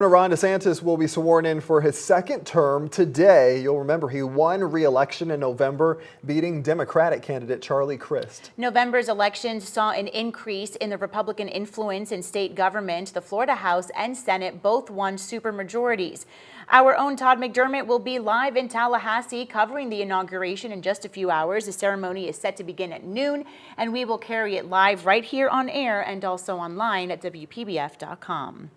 Ron DeSantis will be sworn in for his second term today. You'll remember he won re-election in November, beating Democratic candidate Charlie Crist. November's elections saw an increase in the Republican influence in state government. The Florida House and Senate both won supermajorities. Our own Todd McDermott will be live in Tallahassee covering the inauguration in just a few hours. The ceremony is set to begin at noon, and we will carry it live right here on air and also online at WPBF.com.